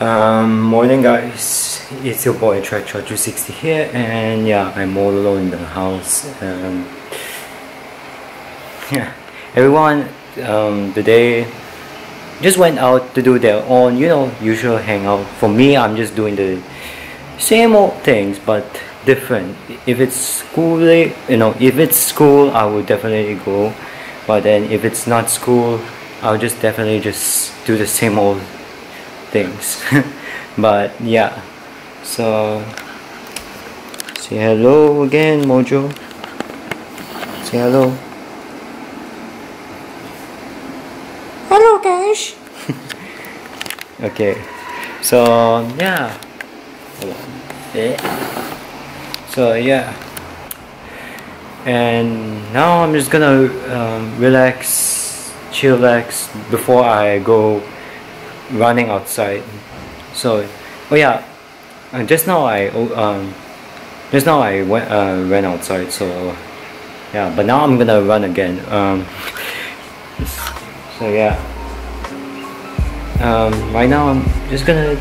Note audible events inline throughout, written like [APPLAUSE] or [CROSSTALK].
um, morning guys, it's your boy Treadshot360 here and yeah, I'm all alone in the house. Um, [LAUGHS] yeah, everyone um, today just went out to do their own, you know, usual hangout. For me, I'm just doing the same old things, but different. If it's school, you know, if it's school, I will definitely go. But then if it's not school, I'll just definitely just do the same old things. [LAUGHS] but yeah, so say hello again, Mojo. Say hello. Hello, guys. [LAUGHS] okay, so yeah. Yeah. So yeah. And now I'm just gonna um, relax, chillax before I go running outside. So, oh yeah, uh, just now I oh, um, just now I went uh, ran outside. So yeah, but now I'm gonna run again. Um, [LAUGHS] so yeah. Um, right now I'm just gonna,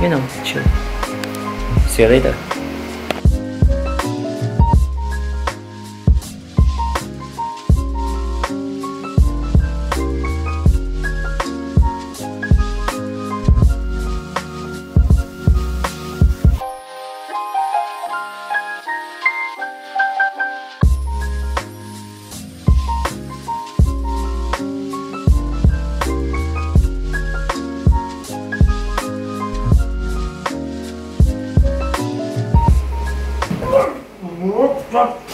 you know, chill. See you later. Drop.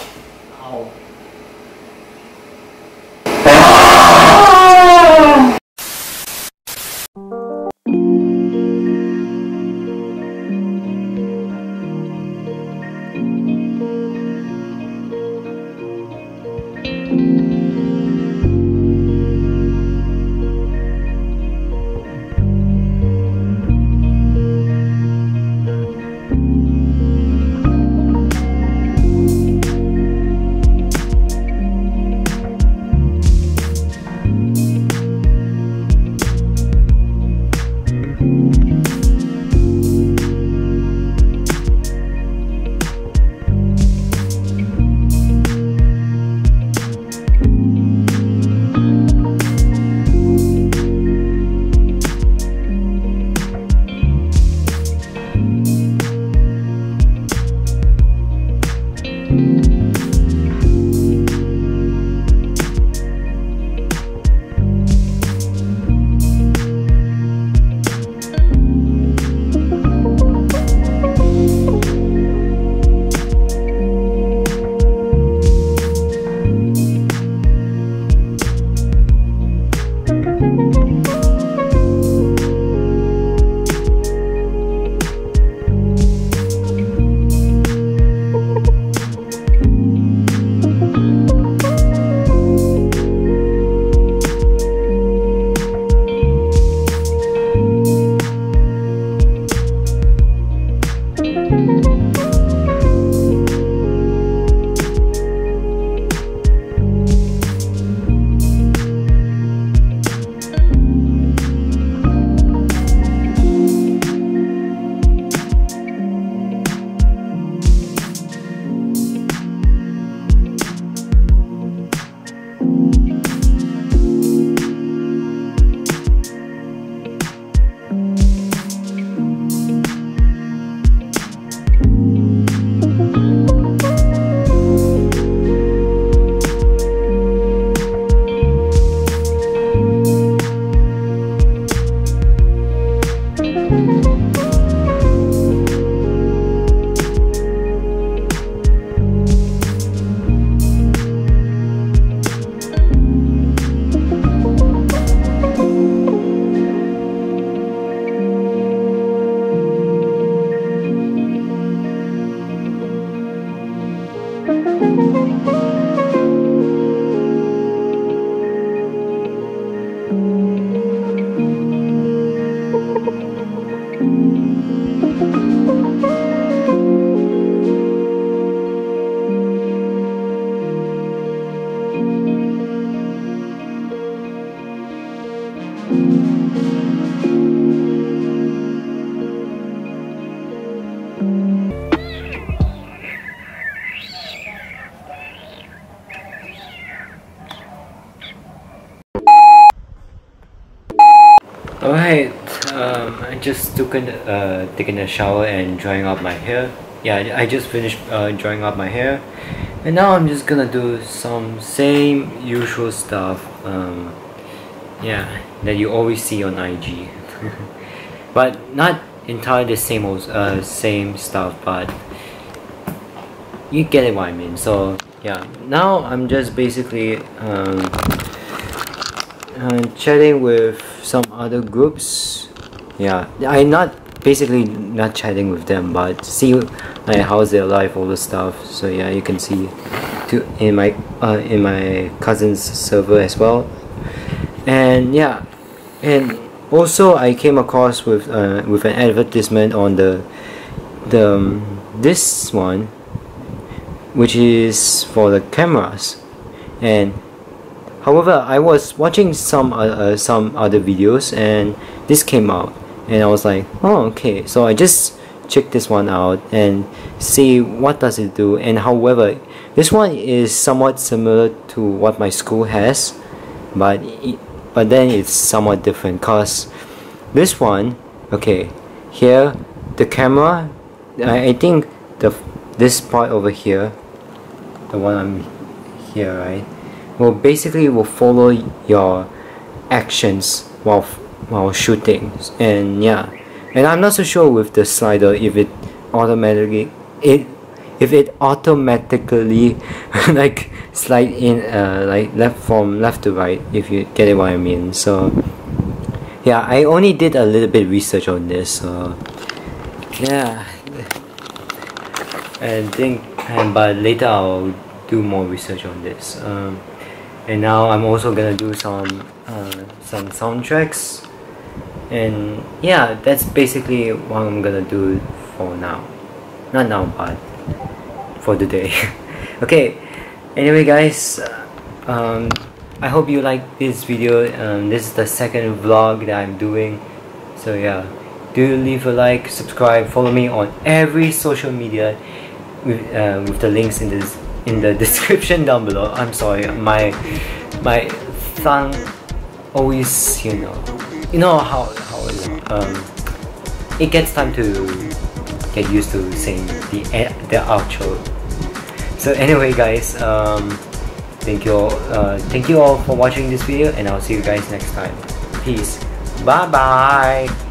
Alright, um, I just took an, uh, taking a shower and drying out my hair. Yeah, I just finished uh, drying out my hair. And now I'm just gonna do some same usual stuff. Um, yeah that you always see on IG [LAUGHS] but not entirely the same old, uh, same stuff but you get it what I mean. So yeah now I'm just basically um, uh, chatting with some other groups. Yeah I'm not basically not chatting with them but see like how's their life all the stuff. So yeah you can see to in my uh, in my cousin's server as well and yeah. And also I came across with uh, with an advertisement on the the um, this one which is for the cameras. And however I was watching some uh, uh, some other videos and this came out. And I was like oh okay. So I just check this one out and see what does it do. And however this one is somewhat similar to what my school has but it, but then it's somewhat different cause this one okay here the camera I, I think the this part over here the one I'm here right will basically will follow your actions while while shooting. And yeah. And I'm not so sure with the slider if it automatically it if it automatically [LAUGHS] like slide in uh, like left from left to right if you get it what I mean. So yeah I only did a little bit research on this so yeah. And think and but later I'll do more research on this. Um, and now I'm also gonna do some uh, some soundtracks. And yeah that's basically what I'm gonna do for now. Not now but for the day. [LAUGHS] Okay. Anyway guys um, I hope you like this video. Um, this is the second vlog that I'm doing. So yeah. Do leave a like subscribe follow me on every social media with, uh, with the links in this in the [LAUGHS] description down below. I'm sorry. My my tongue always you know you know how how um it gets time to get used to saying the the outro. So anyway guys um thank you all uh, thank you all for watching this video and I'll see you guys next time. Peace. Bye bye